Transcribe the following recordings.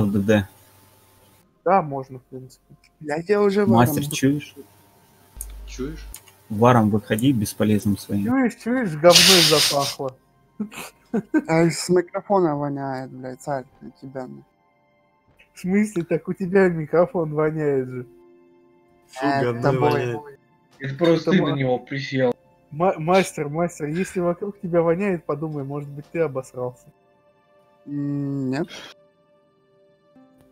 в ДД. Да, можно, в принципе. Блядь, я уже Мастер, варом. чуешь? Чуешь? Варом выходи бесполезным своим. Чуешь, чуешь, говной запахло. А с микрофона воняет, блядь, царь на тебя. В смысле, так у тебя микрофон воняет же. Фу, Э, говно воняет. Это просто ты на него присел. Ма- мастер, мастер, если вокруг тебя воняет, подумай, может быть, ты обосрался. Нет.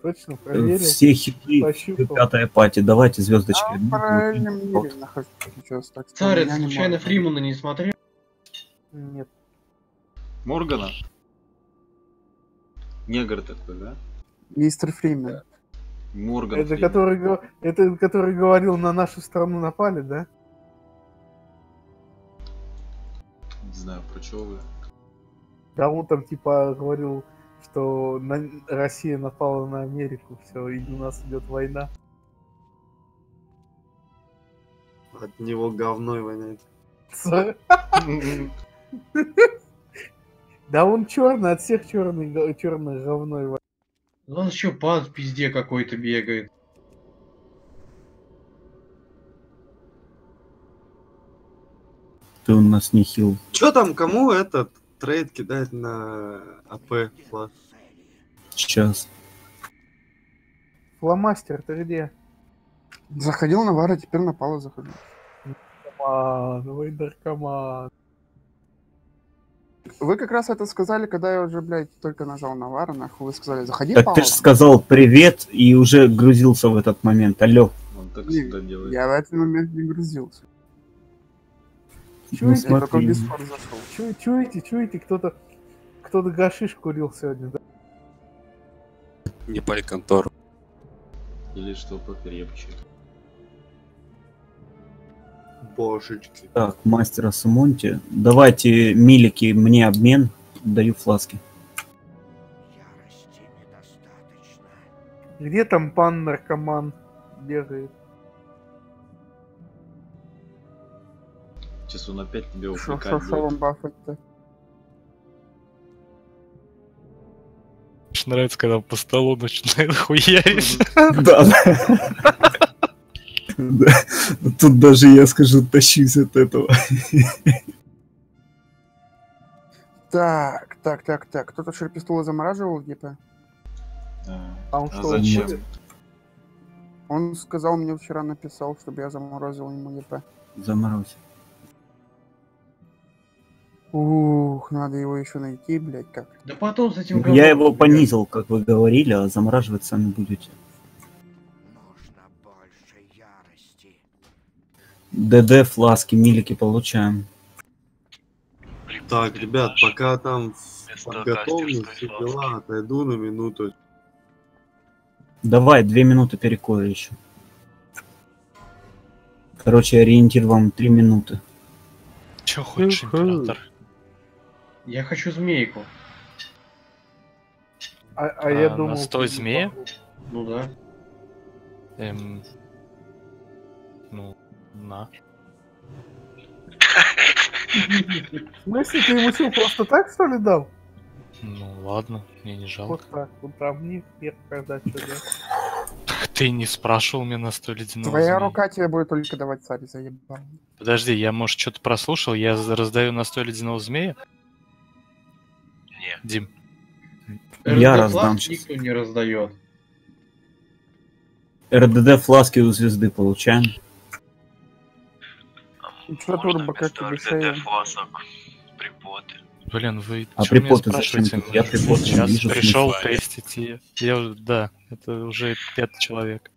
Точно проверил, Все хиты пощупал. пятая пати. Давайте звездочки. Я в параллельном мире нахожусь сейчас, так не случайно может. Фримана не смотрел? Нет. Моргана? Негр такой, да? Мистер Фримен. Морган. Это Фриман. который, это который говорил, на нашу страну напали, да? Не знаю, про чего вы. Да он там типа говорил, что на- Россия напала на Америку, все, и у нас идет война. От него говной воняет. Да он черный, от всех черный, черный говной. во- Он еще по пизде какой-то бегает. Ты у нас не хил. Че там, кому этот трейд кидать на АП фласк? Сейчас. Фломастер, ты где? Заходил на вара, теперь на пала заходил. Come on, Вейдер come on. Вы как раз это сказали, когда я уже, блядь, только нажал на вара, нахуй. Вы сказали, заходи Так пала. ты же сказал привет и уже грузился в этот момент. Алло. Он так всегда делает. Я в этот момент не грузился. Чё Ну, это? Я только смотри. без фор зашел. Чу- Чуете, чуете, кто-то кто-то гашиш курил сегодня, да? Не пали контору. Или что покрепче. Божечки. Так, мастера Сумонти. Давайте, милики, мне обмен. Даю фласки. Где там пан наркоман бегает? Он опять тебя Шо, увлекать будет. бафать-то? Мне нравится, когда по столу начинает хуярить. Да. Да. Тут даже я скажу, тащусь от этого. Так, так, так, так. Кто-то шерпистула замораживал, типа? А, А он а что, зачем? Он сказал мне вчера, написал, чтобы я заморозил ему ЕП. Заморозь. Ух, надо его еще найти, блядь, как. Да потом с этим Я его разберемся. понизил, как вы говорили, а замораживать сами будете. ДД, фласки, милики получаем. Так, ребят, пока там подготовлю все дела, отойду на минуту. Давай, две минуты перекора еще. Короче, ориентир вам три минуты. Че хочешь, император? Я хочу змейку. А, а я А, думал... настой ты- змея? Ну да. Эм... Ну, на. В смысле, ты ему что, просто так, что ли, дал? Ну ладно, мне не жалко. Вот так, них вверх, когда что да. Ты не спрашивал меня на сто ледяного Твоя змея. рука тебе будет только давать царь, заебал. Подожди, я, может, что-то прослушал? Я раздаю на сто ледяного змея? Не. Дим, Я РД раздам сейчас. никто не раздает. РДД фласки у звезды получаем. Вместо тебе РДД фласок припоты. блин, вы А припоты зачем? Я припоты Сейчас вижу, пришел тестить и... Я, уже- да, это уже пятый человек.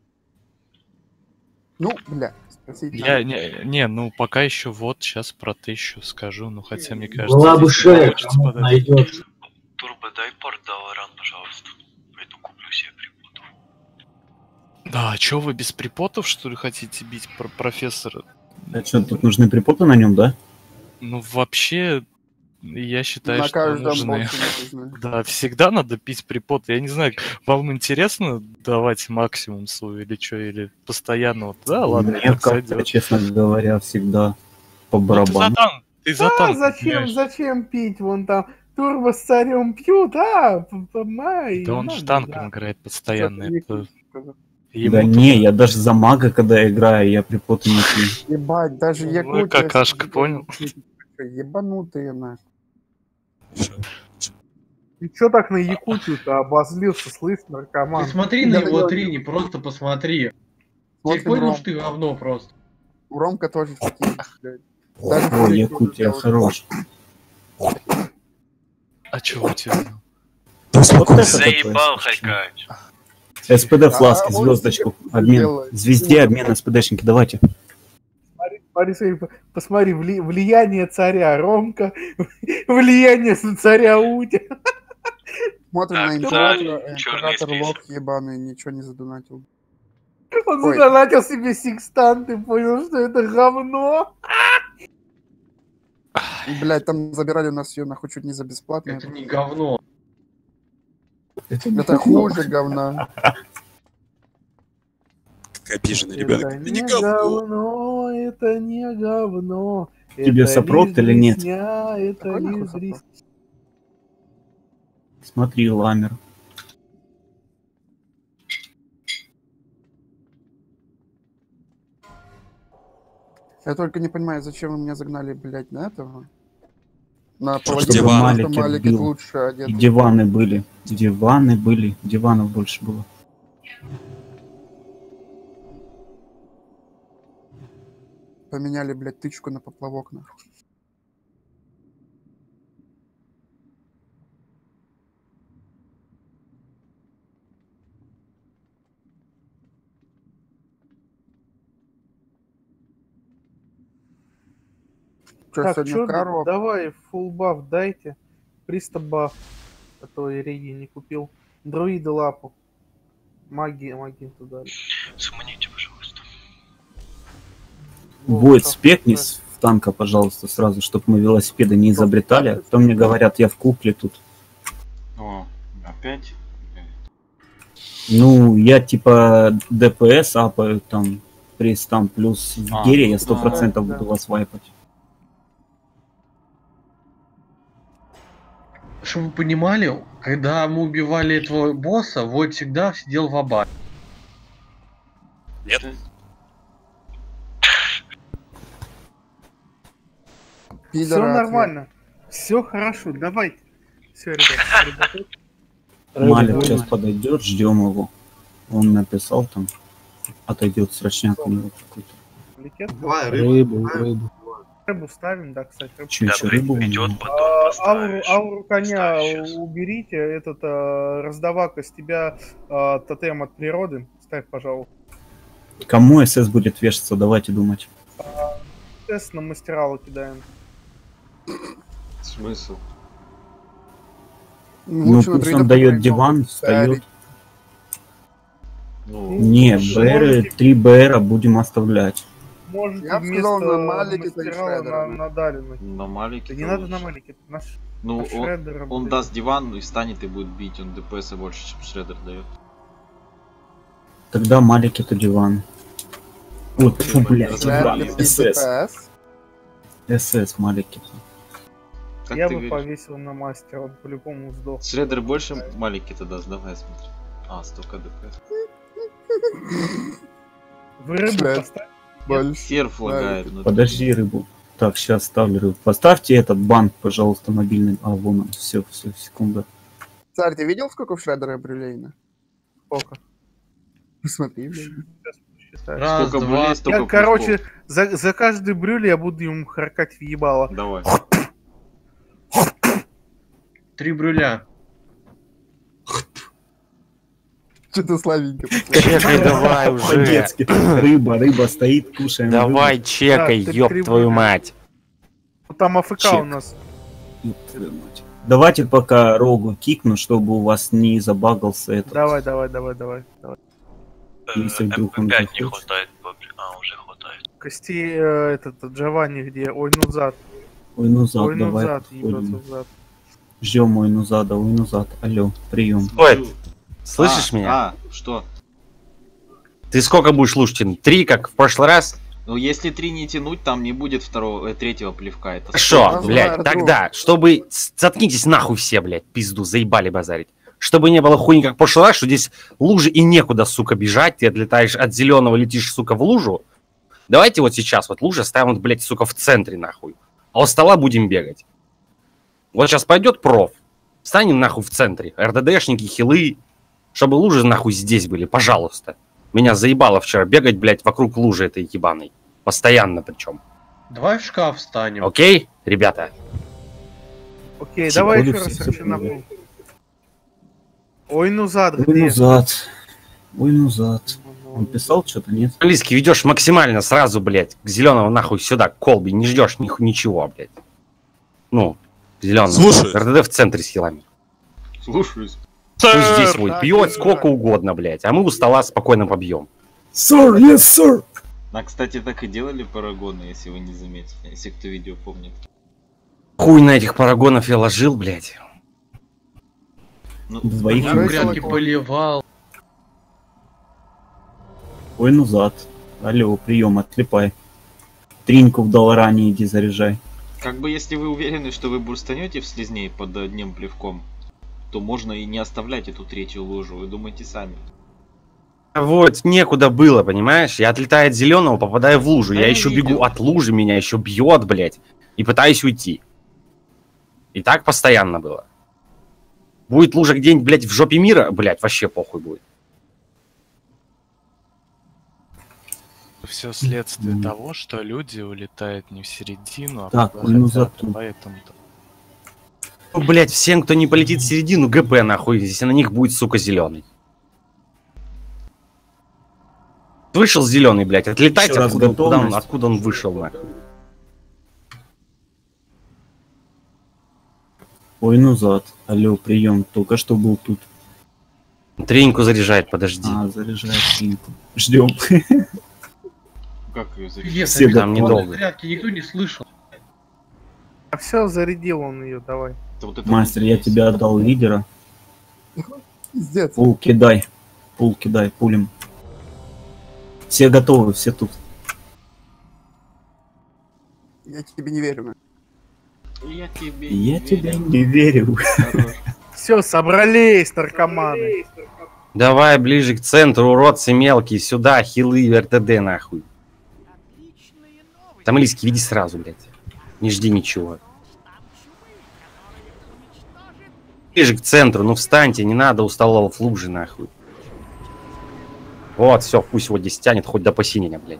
Ну, бля, спросить Я, надо. не, не, ну пока еще вот, сейчас про тысячу скажу, ну хотя мне кажется, Была бы шея, найдется. Турбо, дай портал ран, пожалуйста. Пойду куплю себе припотов. Да, а чё вы без припотов, что ли, хотите бить про профессора? А что, тут нужны припоты на нем, да? Ну, вообще, я считаю, На что каждом нужны. нужно. Да, всегда надо пить припоты. Я не знаю, вам интересно давать максимум свой или что, или постоянно вот, да, ладно, как-то, сойдёт. честно говоря, всегда по Ну, ты барабану. затан, ты А затан, зачем, понимаешь? зачем пить? Вон там Турбо с царем пьют, а? п- п- май, Да он ну, же танком да. играет постоянно. Это ему Да тут- не, я даже за мага, когда играю, я припоты не пью. Ебать, даже Ну, Якутия... какашка, понял? Ебанутые, на. Ты чё так на Якутию-то обозлился, слышь, наркоман? Ты смотри на Да, его да, трини, просто посмотри. Ты понял, что ты говно просто? У Ромка тоже такие, блядь. Фейк Якутия, хорош. А чего у тебя? Вот это Заебал, такое. Харькавич. СПД фласки, А, он звездочку, обмен. Звезде обмен СПДшники, давайте. Смотри, смотри, смотри, посмотри, вли- влияние царя Ромка, влияние царя Утя. Смотрим Так, на императора, чёрный император лох ебаный, ничего не задонатил. Он Ой. задонатил себе секстант и понял, что это говно. Блять, там забирали у нас ее нахуй чуть не за бесплатно. Это не говно. Это хуже говна. Как обиженный Это ребенок. Это не не говно. говно, это не говно. Тебе это сопрот лишь или нет? Это. Смотри, ламер. Я только не понимаю, зачем вы меня загнали, блять, на этого? На паладина, диван. Маликет бил. лучше И одет. диваны были. Диваны были. Диванов больше было. Поменяли, блядь, тычку на поплавок, нахуй. Так, коробка? давай, full баф дайте. Пристав баф. А то я реги не купил. Друиды лапу. Магия, магию туда. Суманите, пожалуйста. Войд, спекнись в танка, пожалуйста, сразу, чтобы мы велосипеды не изобретали. А то мне говорят, я в кукле тут. О, опять? Ну, я типа ДПС апаю там, приз там, плюс в А, гере я ну сто да, процентов да. буду вас вайпать. Чтобы вы понимали, когда мы убивали этого босса, вот всегда сидел в аба. Нет. Все нормально. Все хорошо, давайте. Все, ребят, ребята. Малик сейчас подойдет, ждем его. Он написал там, отойдет срочняк у него какой-то. летят. Давай, рыбу. рыбу. Рыбу ставим, да, кстати. рыбу. Еще Когда рыбу? придет, потом А, Ауру, ауру коня уберите, этот а, раздавака с тебя а, тотем от природы. Ставь, пожалуйста. Кому СС будет вешаться, давайте думать. Тест на мастералу кидаем. Смысл? Ну, Лучше пусть он дает диван, встает. ставить. Ну, Не, Можете- БР, три БРа будем оставлять. Можете Я сказал, на Малике на, на Далина. на маленький. Да не надо на Малике, это наш, Ну, он, он даст диван и встанет и будет бить. Он ДПС больше, чем Шредер дает. Тогда Малик это диван. Вот, фу, блядь, Шредер диван, СС. СС Малики. Как Я бы говоришь? повесил на мастера, он по-любому сдох. Шредер больше маленький-то даст, давай смотри. А, столько ДПС. Вы рыбу Шред. Больше. Серф лагает. ну, Подожди, рыбу. Так, сейчас ставлю рыбу. Поставьте этот банк, пожалуйста, мобильный. А, вон он. Все, все, секунда. Царь, ты видел, сколько в Шредера брюлейна? Сколько? Посмотри, посчитаю. Раз, Сколько два, блей, столько Я, короче, за, за каждый брюль я буду ему харкать в ебало. Давай. три брюля. Что-то слабенько. Чекай давай уже. По-детски. Рыба, рыба стоит, кушаем. Давай чекай, Да, ты ёб твою мать. Там АФК Чек. у нас. Давайте пока рогу кикну, чтобы у вас не забагался этот. Давай, давай, давай, давай. давай. Если вдруг он М5 не хватает. А, уже хватает. Кости э, этот Джованни где? Ой, ну зад. Ой, ну зад, Ой, ну давай зад, ебаться. Ждем ой, ну зада, ой, ну зад. Алло, прием. Стой, слышишь А, меня? А, что? Ты сколько будешь слушать? Три, как в прошлый раз? Ну, если три не тянуть, там не будет второго, э, третьего плевка. Это Хорошо, блядь, тогда, чтобы... Заткнитесь нахуй все, блядь, пизду, заебали базарить. Чтобы не было хуйни, как в прошлый раз, что здесь лужи и некуда, сука, бежать, ты отлетаешь от зеленого, летишь, сука, в лужу. Давайте вот сейчас вот лужи ставим, вот, блядь, сука, в центре, нахуй. А у стола будем бегать. Вот сейчас пойдет проф. Станем нахуй в центре. РДДшники, хилы. Чтобы лужи нахуй здесь были, пожалуйста. Меня заебало вчера бегать, блядь, вокруг лужи этой ебаной. Постоянно причем. Давай в шкаф встанем. Окей, ребята? Окей, Все давай еще раз все вообще на поняли. пол. Ой, ну зад, Ой, ну зад. Ой, ну зад. Он писал что-то, нет? Английский ведешь максимально сразу, блядь, к зеленого нахуй сюда, к колбе, не ждешь ни, ничего, блядь. Ну, зеленого. Слушай. РДД в центре с хилами. Слушаюсь. Пусть здесь будет, пьет сколько угодно, блядь, а мы у стола спокойно побьем. Sir, yes, sir. А, кстати, так и делали парагоны, если вы не заметили. Если кто видео помнит. Хуй на этих парагонов я ложил, блядь. Ну, Двоих грядки поливал. Ой, ну зад. Алло, прием, отлипай. Триньку в долларане иди заряжай. Как бы если вы уверены, что вы бурстанете в слизней под одним плевком, то можно и не оставлять эту третью лужу. Вы думайте сами. Вот, некуда было, понимаешь? Я отлетаю от зеленого, попадаю в лужу. Да я я еще видел. бегу от лужи, меня еще бьет, блядь. И пытаюсь уйти. И так постоянно было. Будет лужа где-нибудь, блядь, в жопе мира, блядь, вообще похуй будет. Все следствие того, что люди улетают не в середину, а Так, куда ну хотят, зато. Ну, блядь, всем, кто не полетит в середину, ГП нахуй, если на них будет, сука, зеленый. Вышел зеленый, блядь, отлетайте, Еще раз откуда, куда он, откуда он вышел, нахуй. Ой, ну зад. Алло, прием. Только что был тут. Треньку заряжает, подожди. А, заряжай триньку. Ждем. Как ее зарядить? Привет, Все там недолго. зарядки никто не слышал. А все, зарядил он ее, давай. Это вот это Мастер, я тебе отдал лидера. Пиздец. Пул кидай. Пул кидай, пулем. Все готовы, все тут. Я тебе не верю. Я тебе Я не тебе верю. не верю. Все, собрались, наркоманы. Давай ближе к центру, уродцы мелкие, сюда, хилы, РТД, нахуй. Там Илийский, веди сразу, блядь. Не жди ничего. Ближе к центру, ну встаньте, не надо у столов лужи, нахуй. Вот, все, пусть вот здесь тянет хоть до посинения, блядь.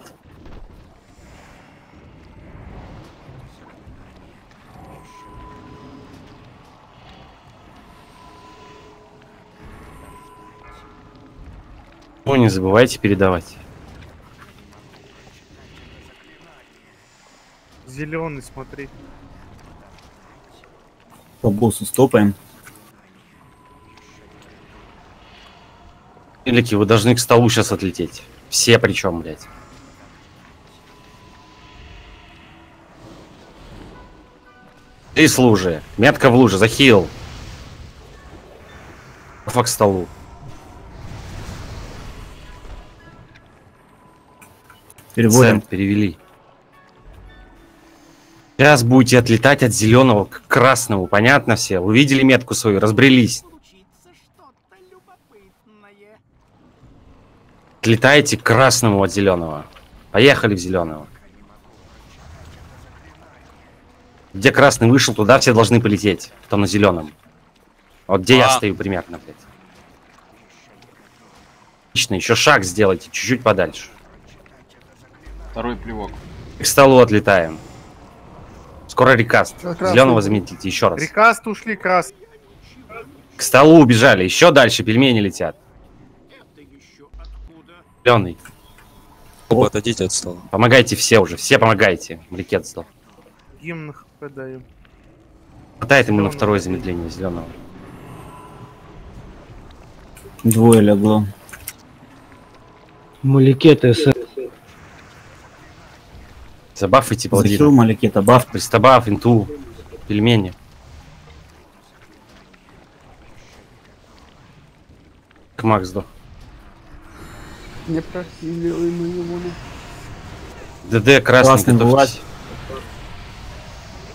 Ну, не забывайте передавать. Зеленый, смотри. По боссу стопаем. Великий, вы должны к столу сейчас отлететь. Все причем, блядь. Ты с лужи. Метка в луже, захил. Фак к столу. Переводим. Цент перевели. Сейчас будете отлетать от зеленого к красному, понятно все? Увидели метку свою, разбрелись. Отлетаете к красному от зеленого. Поехали в зеленого. Где красный вышел, туда все должны полететь. Кто на зеленом. Вот где я А. стою примерно, блядь. Отлично, еще шаг сделайте, чуть-чуть подальше. Второй плевок. К столу отлетаем. Скоро рекаст. Зеленого заметите еще раз. Рекаст ушли красные. К столу убежали. Еще дальше пельмени летят. Зеленый. Оба отойдите от стола. Помогайте все уже. Все помогайте. Брикет сдал. Гимн хп даем. Хватает ему на второе замедление зеленого. Двое легло. Маликеты с Забафайте паладина. Маликета, баф. Пристабаф, инту, пельмени. К Макс сдох. Не прохиливай моего. ДД красный, Красный готовьтесь. вылазь.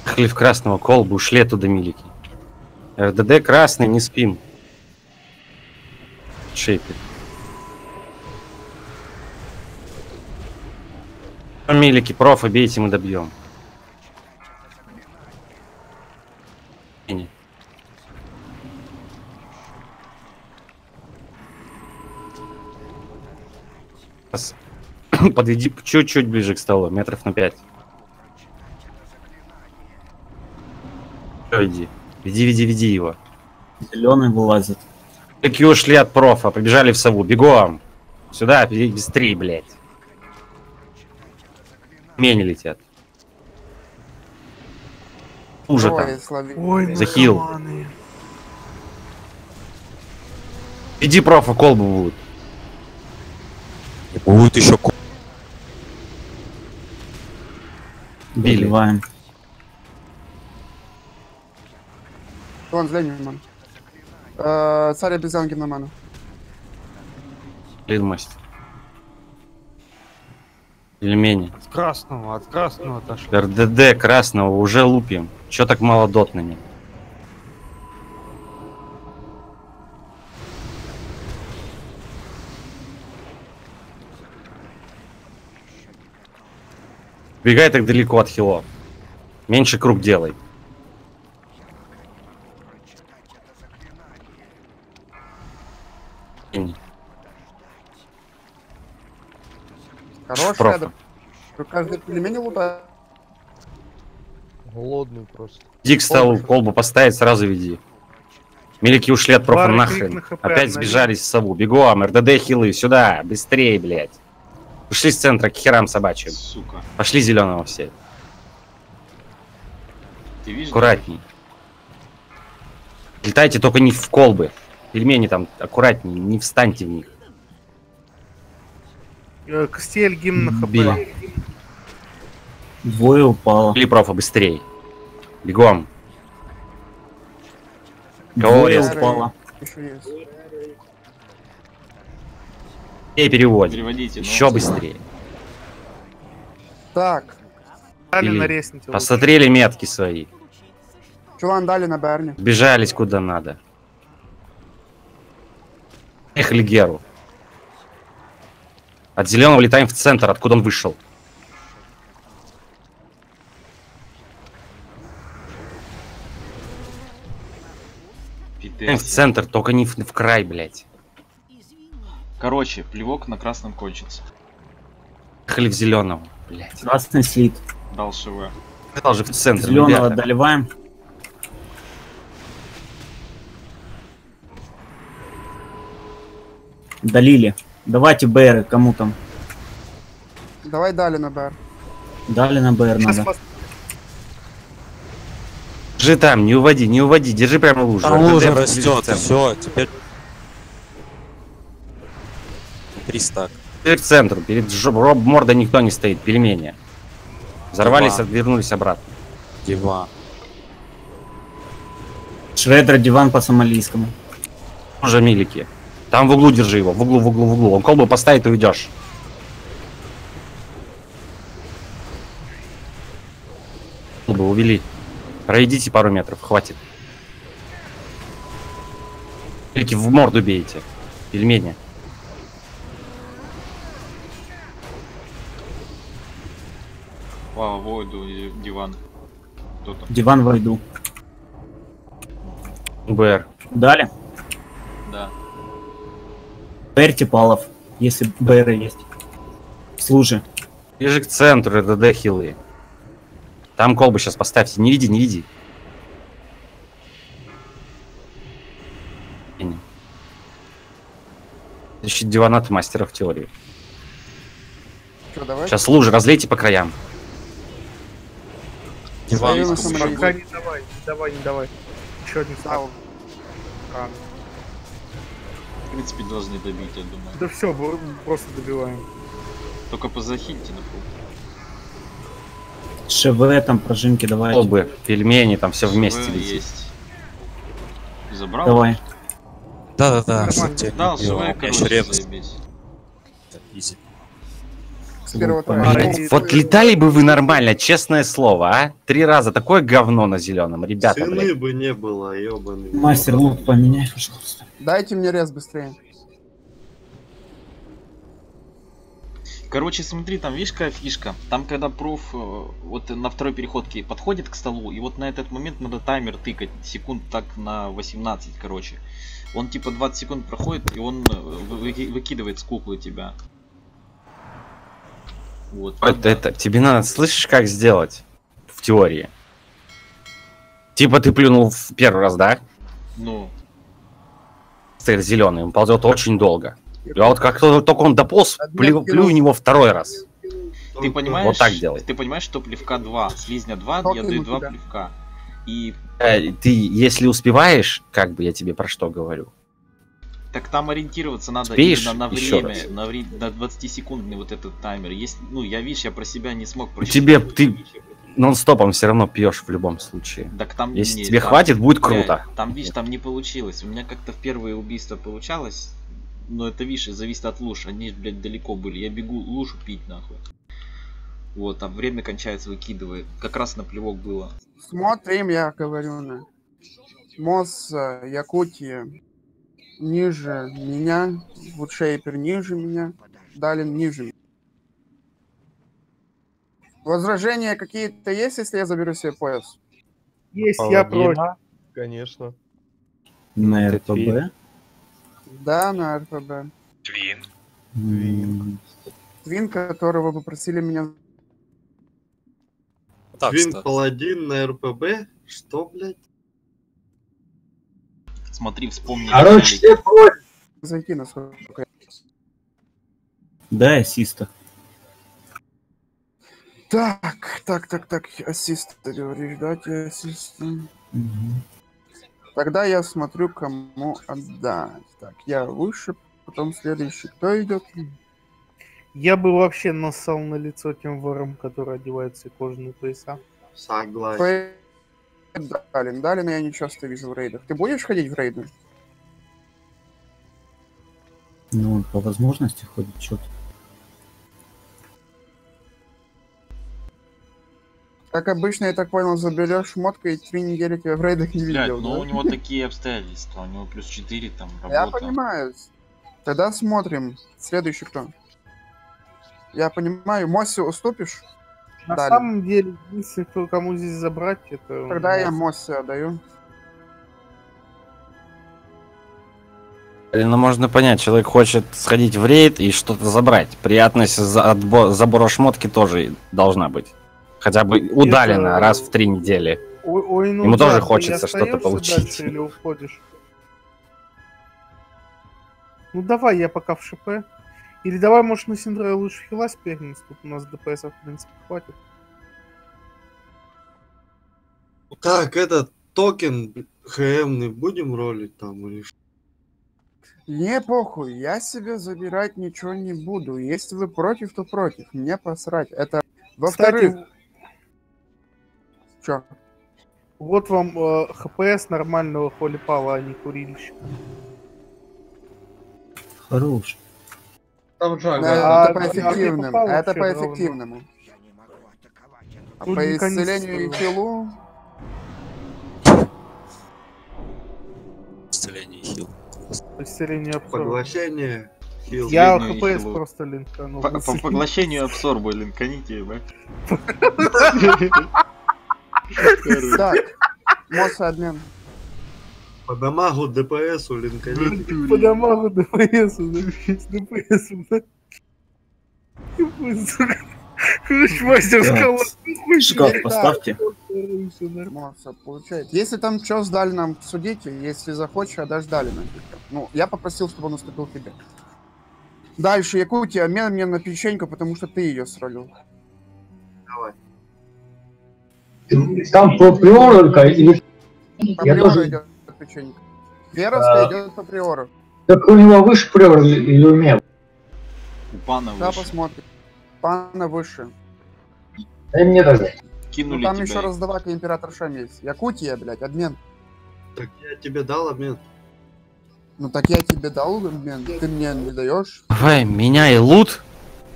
Ехали в красного колбу, ушли оттуда милики. РДД красный, не спим. Шейпит. Милики, профа, бейте, мы добьем. Пос- Подведи чуть-чуть ближе к столу, метров на пять. Всё, иди. Веди, веди, веди его. Зеленый вылазит. Такие ушли от профа, побежали в сову. Бегом! Сюда, быстрее, блядь. Мени летят. Уже там. Ой, Захил. Иди профа, колбу будут. Будет еще ку- Били. Добиваем. Вон, злянь, ман. Э, Царь обезьянки на ману. Лидмасть. Пельмени. От красного, от красного отошли. РДД красного уже лупим. Чё так мало дотными? Бегай так далеко от хилов. Меньше круг делай. Рядом. Вы каждый пельмени лутает. Голодный просто. Иди к столу, колбу поставить, сразу веди. Мелики ушли от профа нахрен. Опять сбежались в сову. Бегом, РДД хилы, сюда, быстрее, блядь. Ушли с центра к херам собачьим. Сука. Пошли зеленого все. Ты видишь? Аккуратней. Летайте только не в колбы. Пельмени там аккуратней, не встаньте в них. Э, Костель, гимн на ХП. Били. Двое упало. Или профа быстрее. Бегом. Кого Двое упало. И переводим. Переводите. ну. Еще быстрее. Так, Дали Или на ресните. лучше. Посмотрели метки свои. чуван дали на Берни. Сбежались куда надо. Ехали Геру. От зеленого летаем в центр, откуда он вышел. Летаем в центр, только не в, в край, блядь. Короче, плевок на красном кончится. Ехали в зеленого, блядь. Красный слит. Дал ШВ. Сказал же в центр, Зеленого ребята. доливаем. Долили. Давайте БР, кому там. Давай дали на Бер. Дали на БР Сейчас надо. вас Держи там, не уводи, не уводи, держи прямо лужу. Там лужа растет, все, теперь... Три стак. Теперь к центру, перед роб мордой никто не стоит, пельмени. Взорвались, отвернулись обратно. Дива. Шредер, диван по сомалийскому. Уже милики. Там в углу держи его, в углу, в углу, в углу. Он колбу поставит и уйдешь. Колбу увели. Пройдите пару метров, хватит. Милики в морду бейте. Пельмени. И диван. Кто там? Диван войду. БР. Дали. Да. БР Типалов, если БР есть. Служи. Ближе к центру, РДД хилы. Там колбу сейчас поставьте. Не веди, не веди. Не. Защит диванат мастеров теории. Что, давай? Сейчас лужи разлейте по краям. Пока не давай, не давай, не давай. Еще один. Ау. Рано. В принципе, должны добить, я думаю. Да все, просто добиваем. Только позахильте на пол. ШВ там прожимки давай. Колбы, пельмени, там все вместе ШВ летит. есть. Забрал? Давай. Да-да-да, Дал. ШВ, короче, заебись. Изи. С первого трека. Вот летали бы вы нормально, честное слово, а? Три раза такое говно на зеленом, ребята, Цены блядь. бы не было, ебаный. Мастер лут поменяй, пожалуйста. Дайте мне рез быстрее. Короче, смотри, там видишь какая фишка? Там когда проф э, вот на второй переходке подходит к столу, и вот на этот момент надо таймер тыкать, секунд так на 18, короче. Он типа 20 секунд проходит, и он э, вы- выки- выкидывает с куклы тебя. Вот. Это, это, тебе надо, слышишь, как сделать? В теории. Типа ты плюнул в первый раз, да? Ну, Стоит зеленый, он ползет очень долго. И вот как то- только он дополз, плю, плю в него второй раз. ты понимаешь? Вот так делай. Ты понимаешь, что плевка 2, слизня 2, Сколько я даю ему 2 тебя? плевка. И Э, Ты, если успеваешь, как бы я тебе про что говорю. Так там ориентироваться надо Успеешь? именно на Еще время, раз. на, вре- на 20-секундный вот этот таймер. Есть, ну, я, видишь, я про себя не смог просчитать. Тебе, ты нон-стопом все равно пьешь в любом случае. Так там Если не- тебе там- хватит, будет круто. Там, видишь, там не получилось. У меня как-то в первые убийства получалось. Но это, видишь, зависит от луж. Они, блядь, далеко были. Я бегу лужу пить, нахуй. Вот, а время кончается, выкидывает. Как раз на плевок было. Смотрим, я говорю, на. Мос э, Якутии ниже меня, Вудшейпер ниже меня, Далин ниже меня. Возражения какие-то есть, если я заберу себе пояс? Есть, я против. Паладина? Конечно. На. РПБ. Да, на РПБ. Твин. М, Твин, которого попросили меня... Так, Твин. Паладин на РПБ? Что, блядь? Смотри, вспомни. Короче, все против. Зайти насколько я- Дай ассиста. Так, так, так, так, ассист, ты говоришь, дайте ассист. Мгм. Тогда я смотрю, кому отдать. Так, я выше, потом следующий. Кто идет? Я бы вообще нассал на лицо тем ворам, которые одевают все кожаные пояса. Согласен. Далин. Далина я не часто вижу в рейдах. Ты будешь ходить в рейды? Ну, он по возможности ходит что-то. Как обычно, я так понял, заберешь шмотку и три недели тебя в рейдах не Блядь, видел, ну да? у него такие обстоятельства. У него плюс 4 там Я работа. понимаю. Тогда смотрим. Следующий кто? Я понимаю, Моси уступишь? На Далее. самом деле, единственный, кто кому здесь забрать, это... Тогда я Мосс. Моси отдаю. Ну, можно понять, человек хочет сходить в рейд и что-то забрать. Приятность за- отбо- забора шмотки тоже должна быть. Хотя бы удаленно, Это- раз в три недели. Ой, ой, ну Ему да, тоже хочется что-то получить. дальше или уходишь? Ну давай, я пока в ШП. Или давай, может, на Синдра лучше хила спрягнемся, тут у нас ДПС, в принципе, хватит. Так, этот токен ХМный будем ролить там или что? Не похуй, я себе забирать ничего не буду. Если вы против, то против. Мне посрать. Это... Во-вторых... Кстати, Чё? вот вам э, ХПС нормального холипала, а не курильщика. Хорош. Там Джага. Да, А, это по а эффективному. попал Это по эффективному. А по исцелению и хилу... Исцеление и хил. Исцеление обзора. Поглощение. Хил. Я ХПС просто линканул. По, по поглощению абсорба линканите, да? Так, Моси обмен. По дамагу ДПСу линканите. По дамагу ДПС, да? С ДПС, да? Мастер сказал, Шкаф поставьте. Получается. Если там что с Далином, судите. Если захочешь, отдашь Далина. Ну, я попросил, чтобы он уступил тебе. Дальше, Якутия, обмен мне на печеньку, потому что ты ее сролил. Давай. Там по приору только или... По Я тоже- идет печенька. Веровская А. идет по приору. Так у него выше приор или у меня? У пана Да, выше. посмотрим. Пана выше. Да мне. Ну, Кинули там тебя. еще раздавака император Шам есть. Якутия, блядь, обмен. Так я тебе дал обмен. Ну так я тебе дал обмен, ты мне не даешь. Давай, меняй лут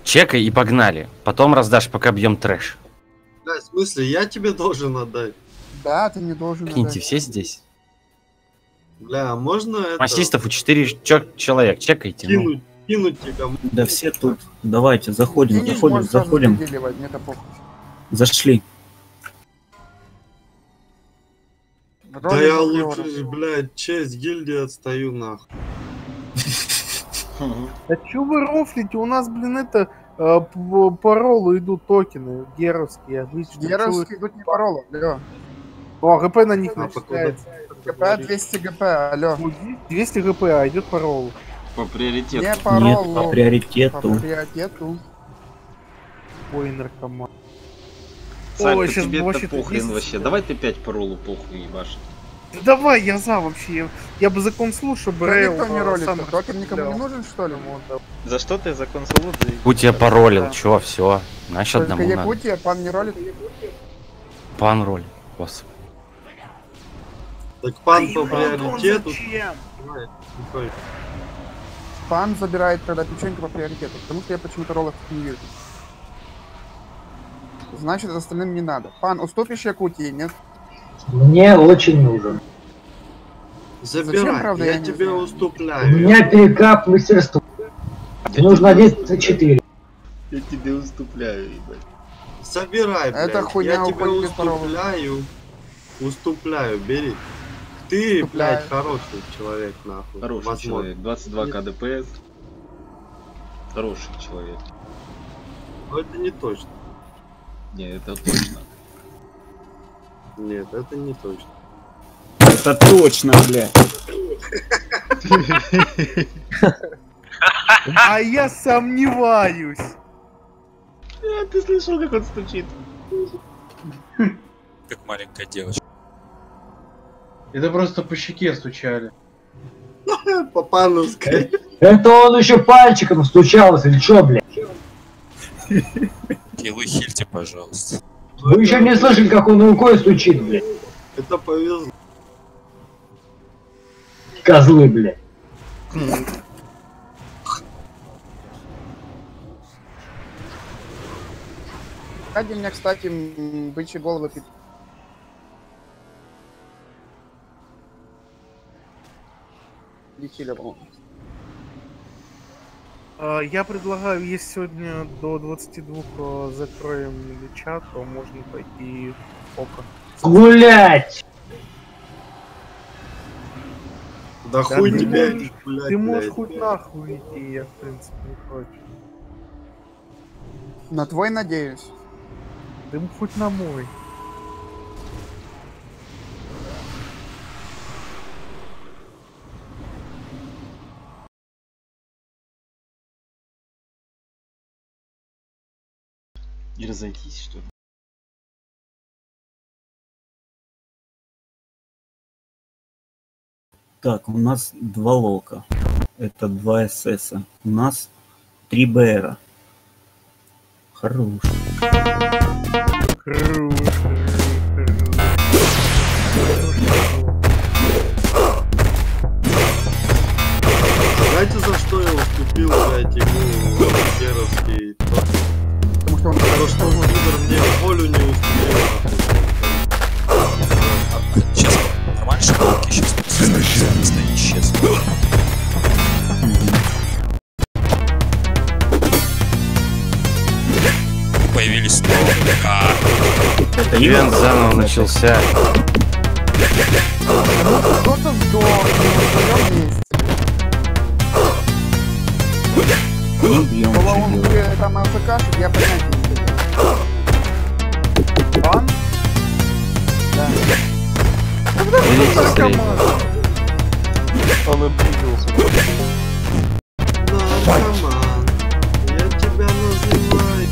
Чекай и погнали. Потом раздашь, пока бьем трэш. Бля, в смысле, я тебе должен отдать? Да, ты не должен Прикиньте, отдать. все здесь. Бля, а можно это... Массистов у 4 человек. Чекайте. ну. Кинуть, кинуть тебе. Да все тут. Давайте, заходим, Кинешь, заходим, заходим. Зашли. Да Роли я лучше, блядь, честь гильдии отстаю нахуй. Да чё вы рофлите? У нас, блин, это э, по, роллу идут токены геровские, обычно. Геровские идут не по роллу. О, ГП на них А, начисляется. ГП 200 ГП, алло. 200 ГП, а идет по роллу. По приоритету. Не по Нет, роллу. по По приоритету. приоритету. Ой, наркоман. Сань, Ой, щас тебе вообще похрен есть- вообще. Давай ты 5 по роллу похуй ебашь. Да давай, я за вообще. Я, я бы за консулу, чтобы Да Рейл, никто не э, ролит, сам токен никому не нужен, что ли? За что ты за консолу? Да и- Будь я паролил, Да. чё, все. Значит, Только одному надо. Якутия, пан не ролит. Пан роль. Господи. Так пан Да по приоритету. зачем? Пан забирает тогда печеньку по приоритету, потому что я почему-то роллов не вижу. Значит, остальным не надо. Пан, уступишь Якутии, нет? Мне очень нужен. Забирай, правда, я, я тебе знаю. У уступляю. меня перекап мастерства. Нужно 104. Я тебе уступляю, ебать. Забирай, блядь. Эта хуйня я тебе уступляю. Уступляю, бери. Ты, блядь, хороший человек, нахуй. Хороший Возможно. человек. 22 КДПС. Хороший человек. Но это не точно. Не, это точно. Нет, это не точно. Это точно, блядь. А я сомневаюсь. Ты слышал, как он стучит? Как маленькая девочка. Это просто по щеке стучали. По пановской. Это он еще пальчиком стучался или что, блядь? Килы хильте, пожалуйста. Вы еще не слышали, как он рукой стучит, блядь? Это повезло. Козлы, блядь. Ради меня, кстати, бычьи головы пи- лечили, по-моему. А, Я предлагаю, если сегодня до 22 э, закроем Ильича, то можно пойти в Око. Гулять! Да, Да хуй ты тебе можешь- блядь, Ты можешь блядь. хоть нахуй идти, я в принципе не против. На твой надеюсь. Ты хоть на мой. И разойтись, что ли? Так, у нас два лока. Это два СС. У нас три БР. Хорош. Круто. Знаете, за что я уступил, блядь, ему Геровский? Потому что он что Пидор мне волю не уступил. Сейчас нормально школки сейчас настоящие. Появились новые. Это Ивент заново начался. кто-то сдох, но что он делать. э, там АФКшек, я понятия Пан? Да. Берите средний. Он обиделся. Наркоман, я тебя называю.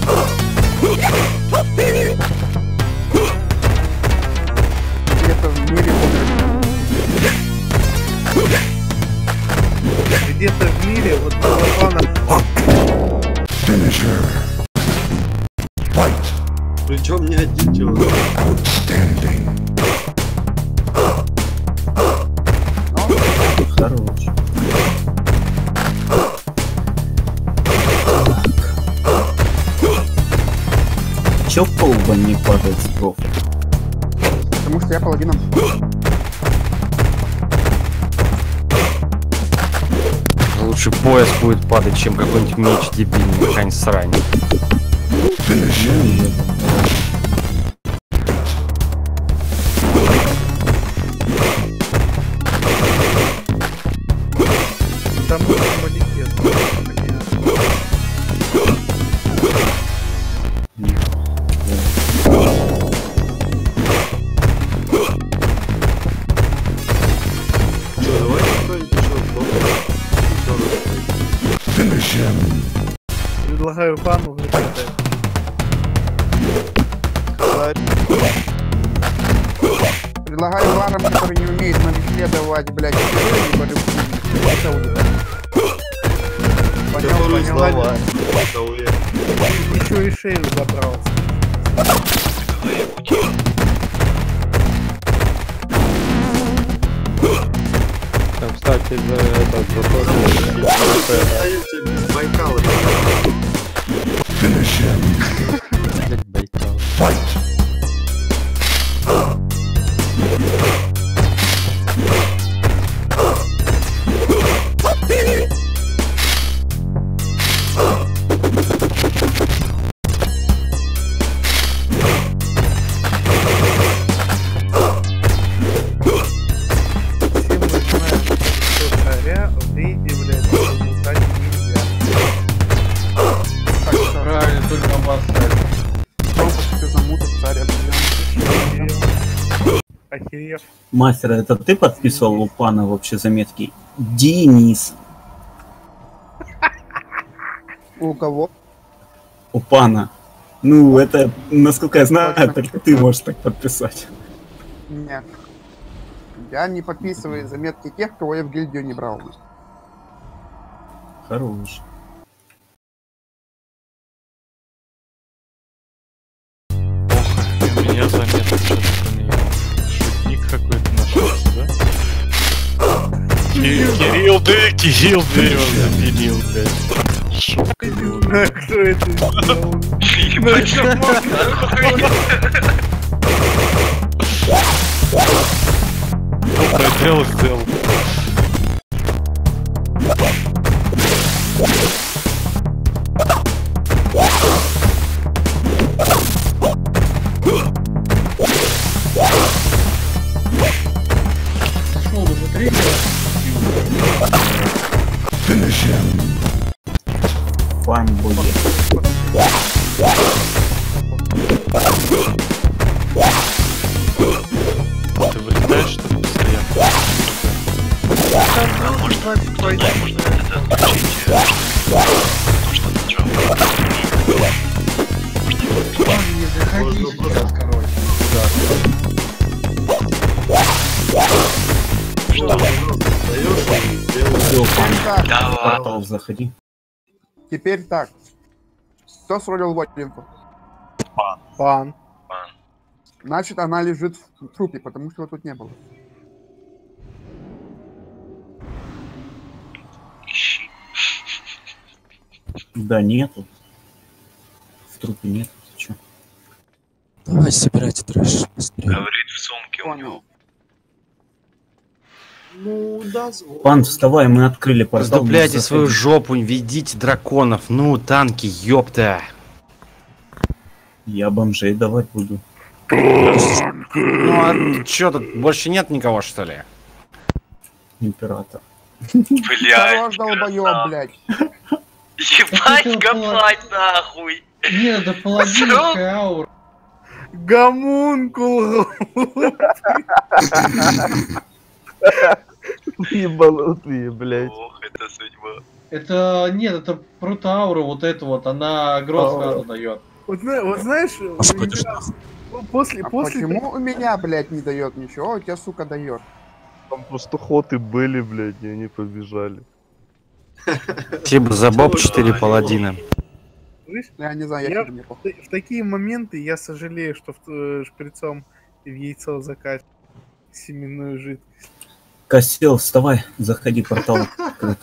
Где-то в мире Где-то в мире вот Балабана Причем не один человек. Хорош. чё колба не падает с профа? Потому что я паладином. Лучше пояс будет падать, чем какой-нибудь меч дебильный, какая-нибудь срань. Правильно, только объявлен. Охерев. Мастер, это ты подписывал у пана вообще заметки? Денис. У кого? У пана. Ну, это, насколько я знаю, только ты можешь так подписать. Нет. Я не подписываю заметки тех, кого я в гильдию не брал. Хорош. Меня заметка что-то поменялась. Шутник какой-то нашелся, да? Ки- Кирилл, да, Кирилл берет, запилил, блядь. Шутка кто это сделал. Доброе дело сделал. Бы за третьего. Фарм будет. Ты вылетаешь, что ли, постоянно? А можно, туда можно это отключить, э, то, что ничего. Ладно, не заходи сейчас, короче. Что? Пан, Давай. портал заходи. теперь так. Кто сролил Вотчинку? Пан. Значит, она лежит в трупе, потому что его тут не было. Ищи. Да, нету. В трупе нету. Ты чё? Давай, собирайте трэш быстрее. Говорит, в сумке у него. Ну, да, Пан, вставай, мы открыли портал. Раздупляйте свою жопу, ведите драконов. Ну, танки, ёпта. Я бомжей давать буду. Ну, а чё тут, больше нет никого, что ли? Император. Блядь, долбоёб, блядь. Ебать, Это копать нахуй. Нет, это паладинская аура. Гомункул. Ебанутые, блядь. Ох, это судьба. Это, нет, это протоаура вот эта вот, она гроз А. сразу дает. Вот, вот знаешь, у Сходишь меня нахуй. после, А после почему у меня, блядь, не дает ничего, а у тебя, сука, дает? Там просто хоты были, блядь, и они побежали. Спасибо за боб 4 паладина. Слышь, Я не знаю, я, Я- похуй. в такие моменты я сожалею, что в- э, шприцом в яйцо закачивать семенную жидкость. Косел, вставай, заходи, портал открыт.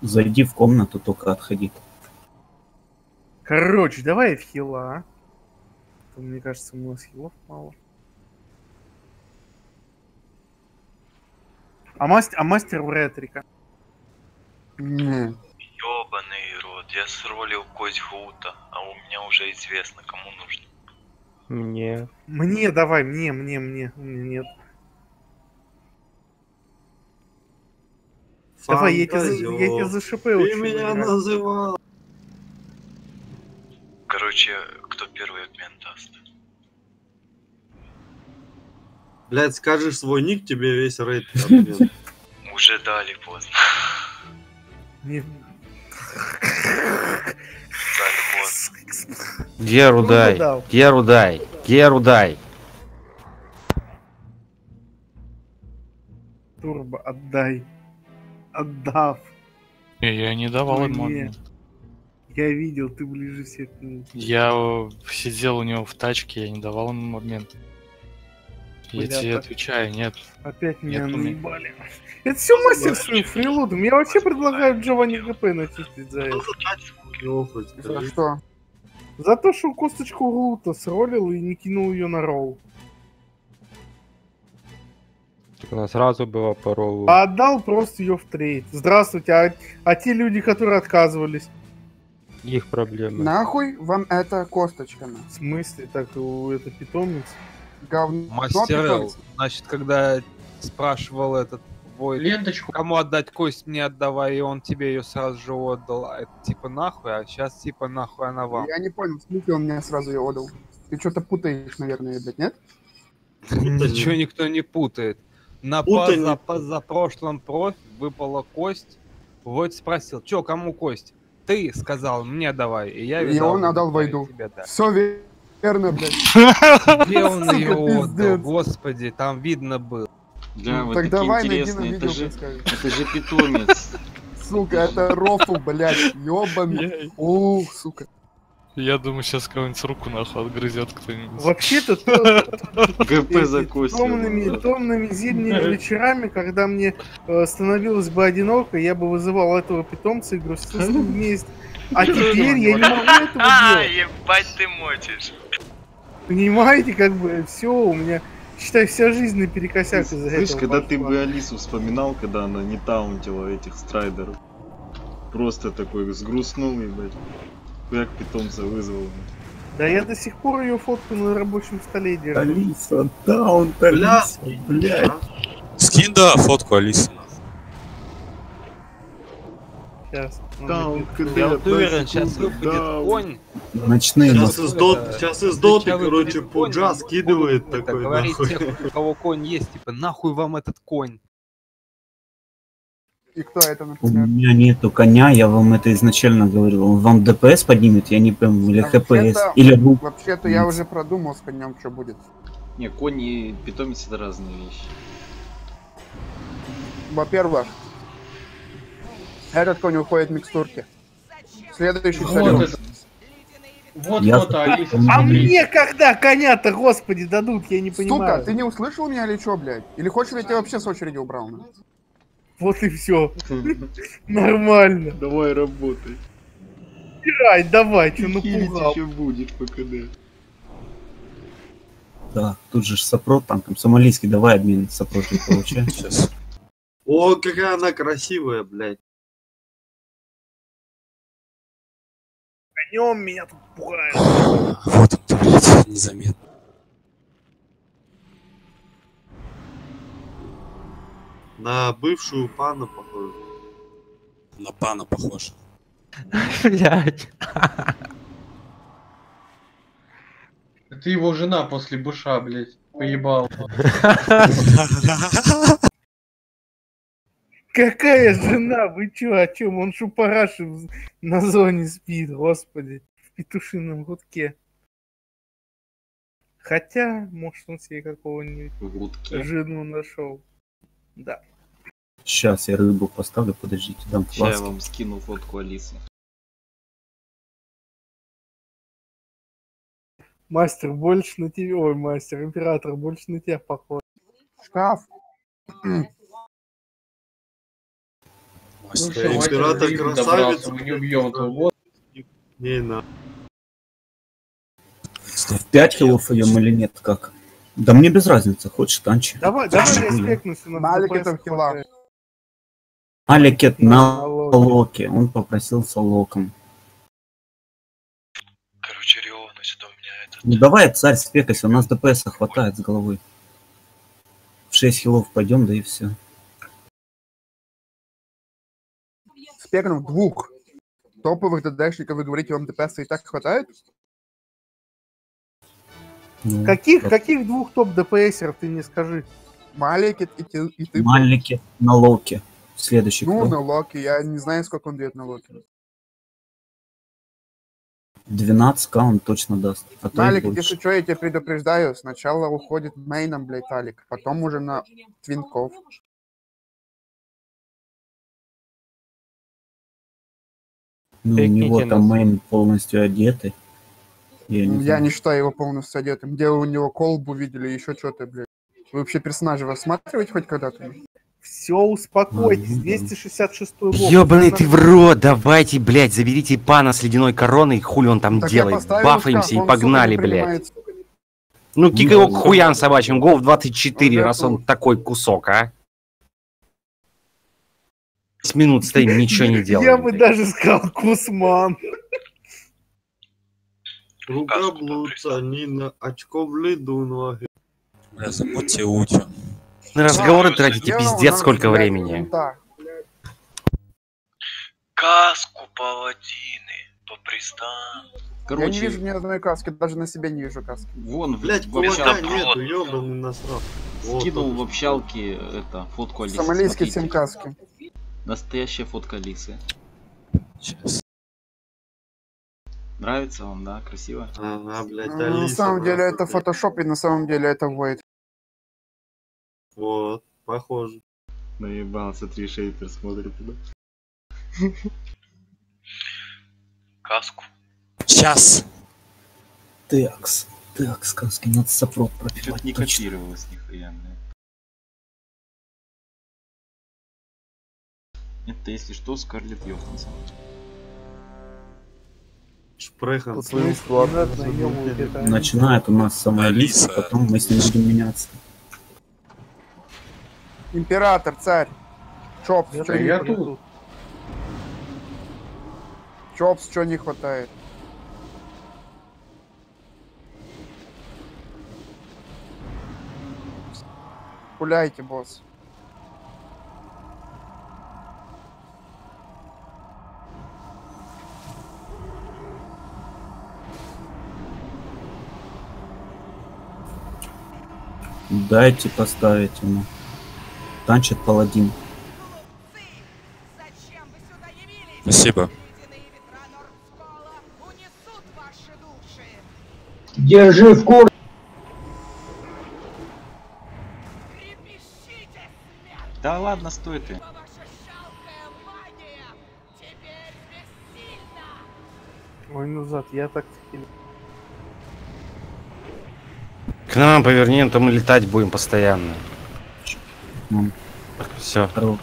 Зайди в комнату, только отходи. Короче, давай в хила. а. Мне кажется, у нас хилов мало. А, мастер, а мастер в ретрика? Не. Ёбаный рот, я сролил кость Гута, а у меня уже известно, кому нужно. Мне. Мне давай, мне, мне, мне. Меня нет. Давай, я тебя, я тебя Фантазер. за ШП Ты меня играть. называл. Короче, кто первый обмен даст? Блять, скажешь свой ник, тебе весь рейд обмен. Уже дали поздно. Дали поздно. Где Рудай? дал? Где Рудай? Где Рудай? Турбо, отдай. Отдав. Я не давал ему обмен. Я видел, ты ближе всех. Я э, сидел у него в тачке, я не давал ему обмен. Я Понятно. тебе отвечаю, нет. Опять меня Нет наебали. Это все мастер своим фрилудом. Я вообще предлагаю Джованни ГП начистить за это. За что? За то, что косточку Глута сролил и не кинул ее на ролл. Так она сразу была по роллу. А отдал просто ее в трейд. Здравствуйте, а, а те люди, которые отказывались? Их проблемы. Нахуй вам эта косточка? В смысле? Так, у- это питомец? Говно Мастер значит, когда спрашивал этот бой, Ленточку. кому отдать кость, мне отдавай, и он тебе ее сразу же отдал. А это типа нахуй, а сейчас типа нахуй она вам. Я не понял, в смысле он мне сразу ее отдал. Ты что-то путаешь, наверное, блядь, нет? Ничего никто не путает. На поза, позапрошлом профи выпала кость. Войд спросил, чё, кому кость? Ты сказал, мне давай. И я И взял, он отдал Войду. тебе, да. Все верно, блядь. Где он ее отдал? Господи, там видно было. Да, Ну, вы так такие давай найди на интересные. видео, Это же, это же питомец. Сука, это рофл, блядь, ёбаный. Ух, сука. Я думаю, сейчас кого-нибудь руку нахуй отгрызет кто-нибудь. Вообще-то то- ГП эти закосил. томными, томными зимними вечерами, когда мне э, становилось бы одиноко, я бы вызывал этого питомца и грустил с ним вместе. А теперь я не могу этого А, делать. ебать ты мочишь. Понимаете, как бы все, у меня, считай, вся жизнь наперекосяк из-за Слышь, этого. когда ты бы Алису вспоминал, когда она не таунтила этих страйдеров. Просто такой сгрустнул, ебать. Как питомца вызвал. Да я до сих пор ее фотку на рабочем столе держу. Алиса, даун, Алиса, блядь. Скинь, да, фотку Алисы. Сейчас. Даун, Я вот уверен, сейчас выпадет конь. Ночные Сейчас из доты, сейчас из доты, короче, пуджа конь, скидывает такой, говорить нахуй. тех, у кого конь есть, типа, нахуй вам этот конь. И кто это, У например? меня нету коня, я вам это изначально говорил. Он вам ДПС поднимет, я не пойму, или А ХПС, или Вообще-то я уже продумал с конем, что будет. Не, конь и питомец это разные вещи. Во-первых, этот конь уходит в микстурки. Следующий Вот это. Вот, Я вот, Алиса, А мне когда коня-то, господи, дадут, я не Сука, понимаю. ты не услышал меня или что, блядь? Или хочешь, я тебя вообще с очереди убрал? Вот и все. Нормально. Давай работай. Играй, давай, что напугал. еще будет по КД. Да, тут же сопрот, там комсомолийский, давай обмен сопрот не получаем. Сейчас. О, какая она красивая, блядь. Конем меня тут пугают. Вот он, блядь, незаметно. На бывшую пана похоже. На пана похож. Блять. Это его жена после Буша, блять, поебал. Какая жена? Вы чё, о чем? Он шупараши на зоне спит, господи. В петушином гудке. Хотя, может, он себе какого-нибудь жену нашел. Да. Сейчас я рыбу поставлю, подождите, дам Сейчас я вам скину фотку Алисы. Мастер больше на тебя. Ой, мастер, император больше на тебя похож. Шкаф. Ну все, Вася император красавец. мы не убьем этого босса. Не на. В 5 хилов идем или нет, как? Да мне без разницы, хочешь танчи. Давай, давай нас Малик это хила. хватает. Аликет на локе. он попросился локом. Короче, Риона сюда у меня это... Ну давай, царь, спекайся, у нас ДПС хватает с головы. В 6 хилов пойдем, да и все. Спекнув двух топовых DD шников, вы говорите, вам DPS и так хватает? Ну, Каких, как- каких двух top DPS еров ты мне скажи? Маликет и ты. И ты Малики на lock е. Следующий ну, кто? на локе. Я не знаю, сколько он дает на lock е. 12к он точно даст. А больше. если что, я тебя предупреждаю. Сначала уходит main ом, блядь, Алик. Потом уже на twink ов. Ну, у него там мейн полностью одетый. Я не Я знаю. не считаю его полностью одетым. Где у него колбу видели, еще что-то, блядь. Вы вообще персонажа рассматриваете хоть когда-то? Все, успокойтесь. Мгм. 266 год. Ёбаный ты в рот, давайте, блядь, заберите пана с ледяной короной, хули он там Так делает, бафаемся шкаф, и погнали, блядь. Ну, кик его к Ну, хуям собачьим, гол в 24, Он раз он такой кусок, а. 10 минут стоим, ничего не делаем. Я бы даже сказал Кусман. Рука блудца, Нина, очко в лиду ноги. Бля, забудьте Утю. На разговоры тратите пиздец сколько блядь, времени. Каску паладины по пристану. Я не вижу ни одной каски, даже на себе не вижу каски. вон в, Блять, в общалке нету, ёбаный насрал. Вот скинул в общалке это фотку Алисы. Сомалийские всем каски. Настоящая фотка Алисы. Сейчас. Нравится вам, да? Красиво? Ага, блядь, Ну, На Алиса самом деле это блядь. фотошоп, и на самом деле это Void. Вот, похоже. Наебал, смотри, шейпер смотрит туда. Каску. Сейчас. Такс. Так, сказки надо сопрот пропивать. не копировалось нихуя. Это, если что, Скарлетт Йоханссон. Шпрехан. Тут не надо наебывать это. Начинает у нас самая Алиса, Алиса. потом мы с ним будем меняться. Император, царь. Чопс, Я что не тут. Чопс, что не хватает? Гуляйте, босс. Дайте поставить ему. Танчит паладин. Спасибо. Держи в кур... Да ладно, стой ты. Ой, ну зад, я так К нам поверни, а то мы летать будем постоянно. Ну, Все. здорово.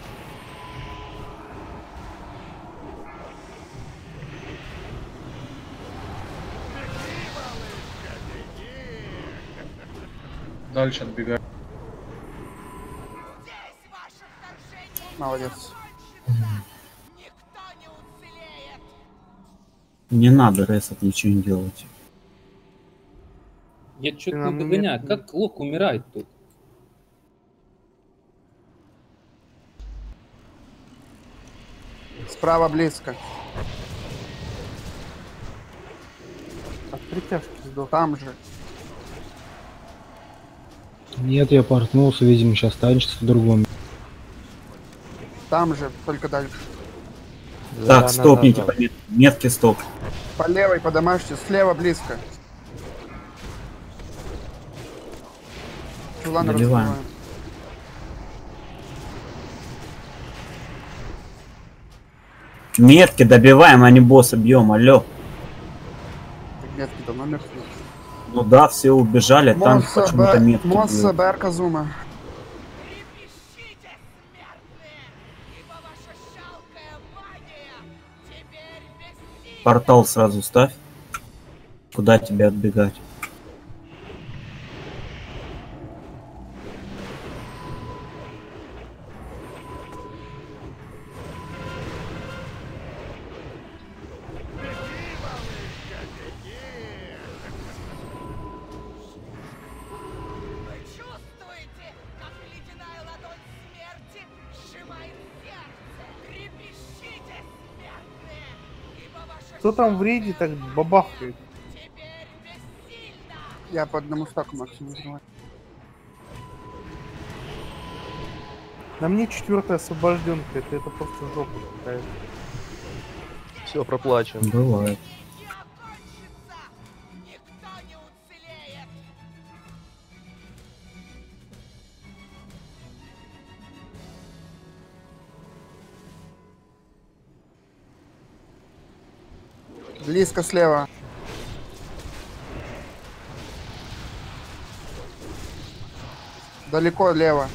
Дальше отбегай. Молодец. Не надо ресать, ничего не делать. Я что-то не нет- догоняю. Как лох умирает тут? Справа близко. от притяжки сдох. Там же. Нет, я портнулся, видимо, сейчас танчится в другом. Там же, только дальше. Так, стопните по мет- метке стоп. По левой, по домашней, слева близко. Чулан разбиваем. Метки добиваем, а не босса бьем, алё. Метки-то номер. Ну да, все убежали, Мосса танк почему-то метки Мосса БР Казума. Портал сразу ставь. Куда тебе отбегать? Там в рейде так бабахает? Я по одному стаку максимум взрываю. На мне четвертая освобожденка, это, это просто жопа какая-то. Все, проплачено. Бывает. Близко слева. Далеко лево.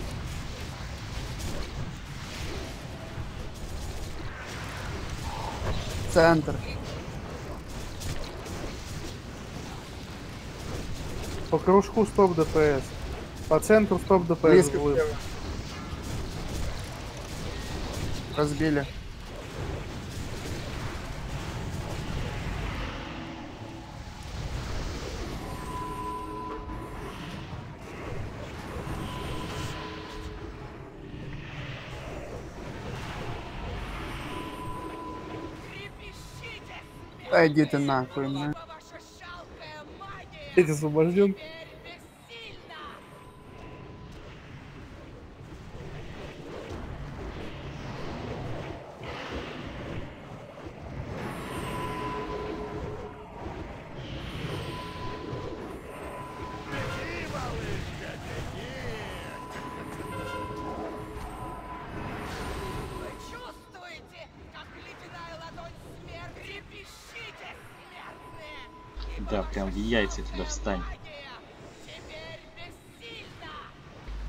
Центр. По кружку стоп ДПС. По центру стоп ДПС. Разбили. Да иди ты нахуй, мне. Эти освобожден. Яйца туда встань.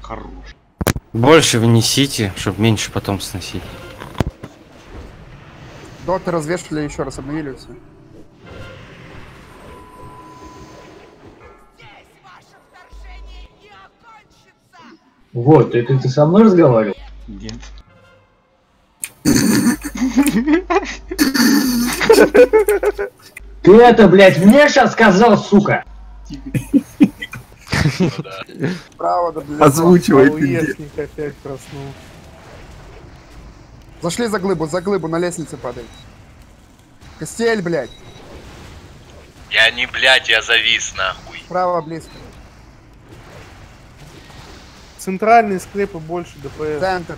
Хорош. Больше внесите, чтобы меньше потом сносить. Доты развешивали еще раз, обновили все. Вот, это ты со мной разговаривал? Нет. Ты это, блядь, мне сейчас сказал, сука? Право, да, блядь. Озвучивай, опять проснулся. Зашли за глыбу, за глыбу, на лестнице падает. Костель, блядь. Я не блядь, я завис нахуй. Право, близко. Центральные склепы больше ДПС. Центр.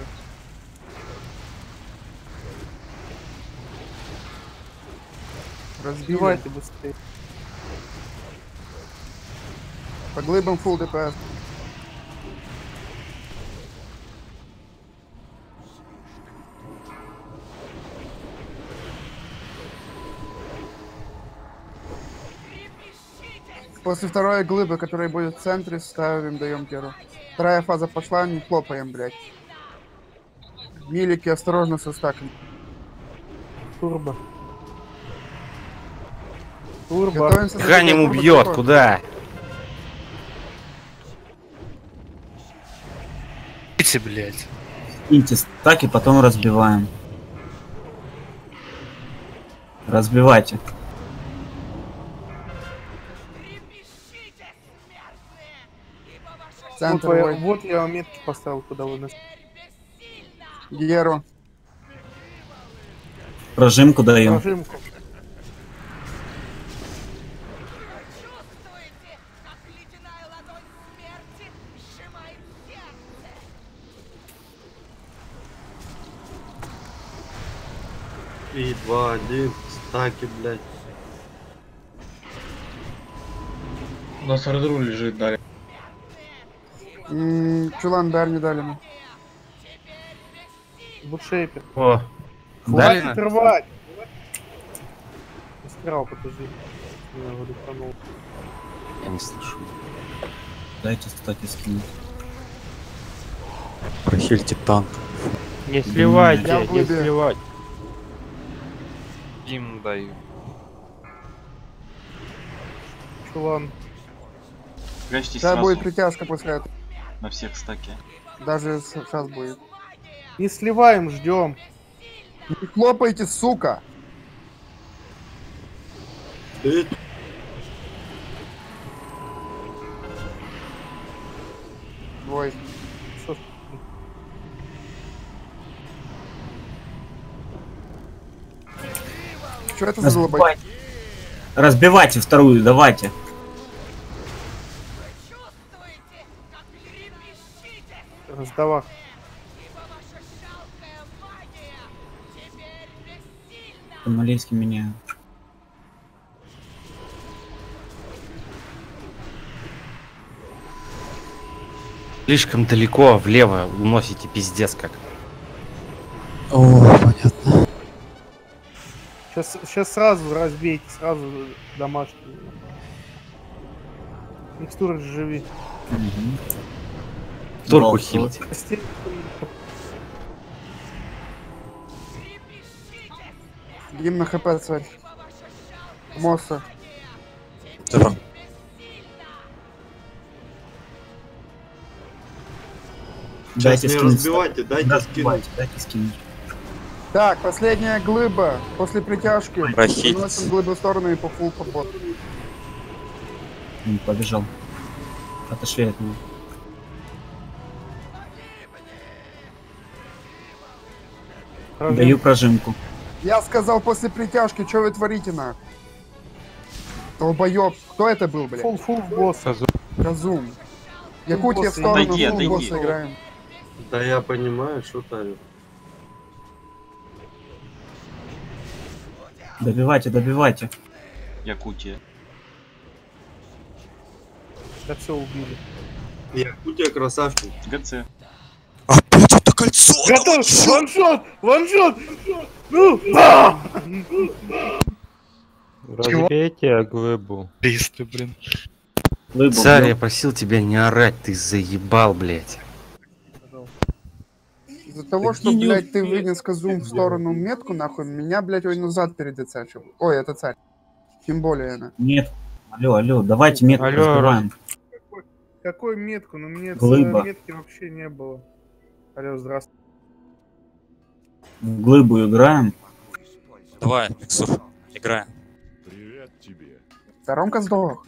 Разбили. Сбивайте быстрее. По глыбам full ДПС. После второй глыбы, которая будет в центре, ставим, даем перу. Вторая фаза пошла, не хлопаем, блядь. Милики, осторожно со стаком. Турбо. Турбо. Турбо, убьет, турбо. куда? Идите, блядь. Идите стаки, потом разбиваем. Разбивайте. Центр, вот, я, вот я вам метки поставил, куда вы нас. Геру. Прожимку даем. Прожимку. Два, один, стаки, блядь. У нас редру лежит, дали. Чулан дар не дали мы. Бутшейпер. О, Хватит дали? рвать! Скрал, подожди. Меня выдохнул. Я не слышу. Дайте стаки скинуть. Прохильте танк. Не сливайте, Я не сливать другим даю. Чулан. Сейчас сразу. будет притяжка после этого. На всех стаке. Даже сейчас будет. Не сливаем, ждем. Не хлопайте, сука! Ты... Двое. Что это за долбай? Разбивайте. Вторую, давайте. Раздавах. По-малейски меняю. Слишком далеко влево уносите пиздец как. О, понятно. Сейчас, сейчас сразу разбейте, сразу домашний. Микстуры живи. Турку хилить. Гимн на хп, царь. Мосса. Добро. Дайте не скинуть. разбивайте, дайте Разбивайте, скинуть. Дайте скинуть. Так, последняя глыба. После притяжки. Прохилить. Выносим глыбу в сторону и по фул подбор. Он побежал. Отошли от него. Даю прожимку. Я сказал после притяжки, что вы творите на? Долбоёб. Кто это был, блядь? Фул, фул босс. Казум. Якутия в сторону фул босса играем. Да я понимаю, что Тарю. Добивайте, добивайте. Якутия. Да все убили. Якутия красавчик. ГЦ. Опять это кольцо! Готов! Ваншот! Ваншот! Ну! Разбейте глыбу. Листы, блин. Царь, я просил тебя не орать, ты заебал, блядь. Из-за того, что, блядь, ты вынес казум в сторону метку, нахуй, меня, блядь, ой назад передецачил. Ой, это царь. Тем более она. Нет. Алло, алло, давайте метку Алло, разбиваем. Какой метку? Ну мне Глыба. метки вообще не было. Алло, здравствуй. В глыбу играем. Давай, Миксур, играем. Ромка сдох.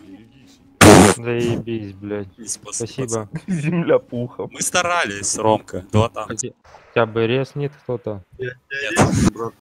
Заебись, блядь. Спасибо. Земля пухом. Мы старались, Ромка. Два танка. Хотя бы резнит кто-то. брат.